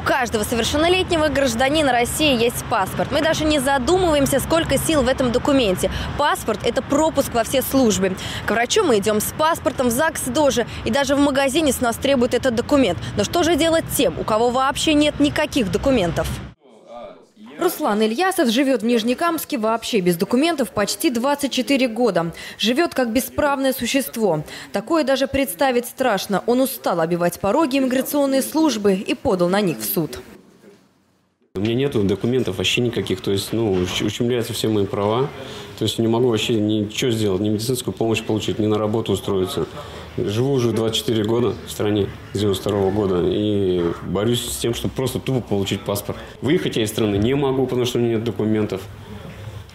У каждого совершеннолетнего гражданина России есть паспорт. Мы даже не задумываемся, сколько сил в этом документе. Паспорт – это пропуск во все службы. К врачу мы идем с паспортом, в ЗАГС тоже. И даже в магазине с нас требует этот документ. Но что же делать тем, у кого вообще нет никаких документов? Руслан Ильясов живет в Нижнекамске вообще без документов почти 24 года. Живет как бесправное существо. Такое даже представить страшно. Он устал обивать пороги иммиграционной службы и подал на них в суд. У меня нету документов вообще никаких, то есть, ну, ущемляются все мои права. То есть не могу вообще ничего сделать, ни медицинскую помощь получить, ни на работу устроиться. Живу уже 24 года в стране, с 92 года, и борюсь с тем, чтобы просто тупо получить паспорт. Выехать я из страны не могу, потому что у меня нет документов.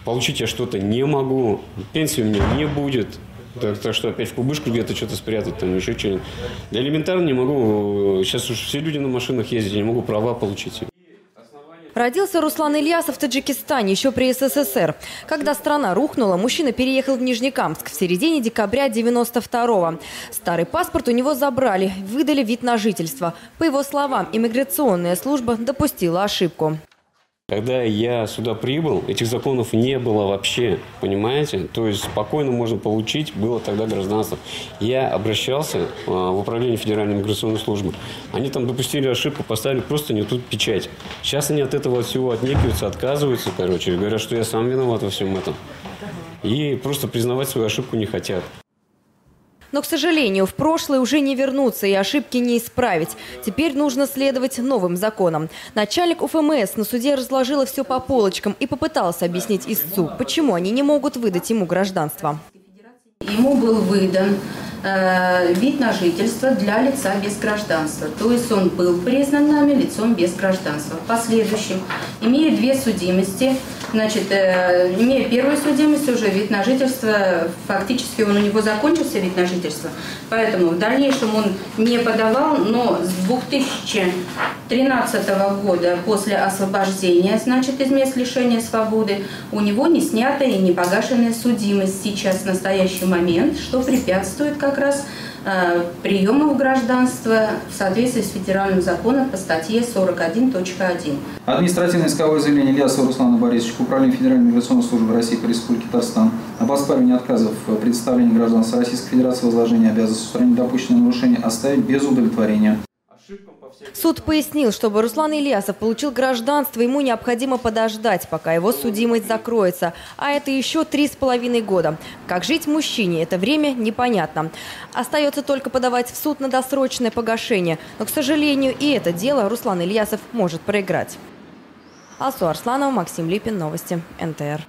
Получить я что-то не могу, пенсии у меня не будет. Так, так что опять в кубышку где-то что-то спрятать, там еще что-нибудь. Да элементарно не могу. Сейчас уж все люди на машинах ездят, я не могу права получить. Родился Руслан Ильясов в Таджикистане еще при СССР. Когда страна рухнула, мужчина переехал в Нижнекамск в середине декабря 92-го. Старый паспорт у него забрали, выдали вид на жительство. По его словам, иммиграционная служба допустила ошибку. Когда я сюда прибыл, этих законов не было вообще, понимаете? То есть спокойно можно получить, было тогда гражданство. Я обращался а, в управление Федеральной миграционной службы. Они там допустили ошибку, поставили просто не тут печать. Сейчас они от этого всего отнекиваются, отказываются, короче, говорят, что я сам виноват во всем этом. И просто признавать свою ошибку не хотят. Но, к сожалению, в прошлое уже не вернуться и ошибки не исправить. Теперь нужно следовать новым законам. Начальник УФМС на суде разложила все по полочкам и попытался объяснить истцу, почему они не могут выдать ему гражданство. Ему был выдан вид на жительство для лица без гражданства. То есть он был признан нами лицом без гражданства. В последующем, имея две судимости, Значит, э, имея первую судимость, уже вид на жительство, фактически он у него закончился, вид на жительство. Поэтому в дальнейшем он не подавал, но с 2013 года после освобождения, значит, из мест лишения свободы, у него не снятая и не погашенная судимость сейчас в настоящий момент, что препятствует как раз Э, приемов гражданства в соответствии с федеральным законом по статье 41.1. Административное исковое заявление Ильясова Руслана Борисовича к Управлению Федеральной миграционной службы России по Республике Татарстан об оспаривании отказов в представлении гражданства Российской Федерации возложения обязанности устранить допущенные нарушения оставить без удовлетворения. Суд пояснил, чтобы Руслан Ильясов получил гражданство, ему необходимо подождать, пока его судимость закроется. А это еще три с половиной года. Как жить мужчине, это время непонятно. Остается только подавать в суд на досрочное погашение. Но, к сожалению, и это дело Руслан Ильясов может проиграть. Алсу Арсланова, Максим Липин, Новости, НТР.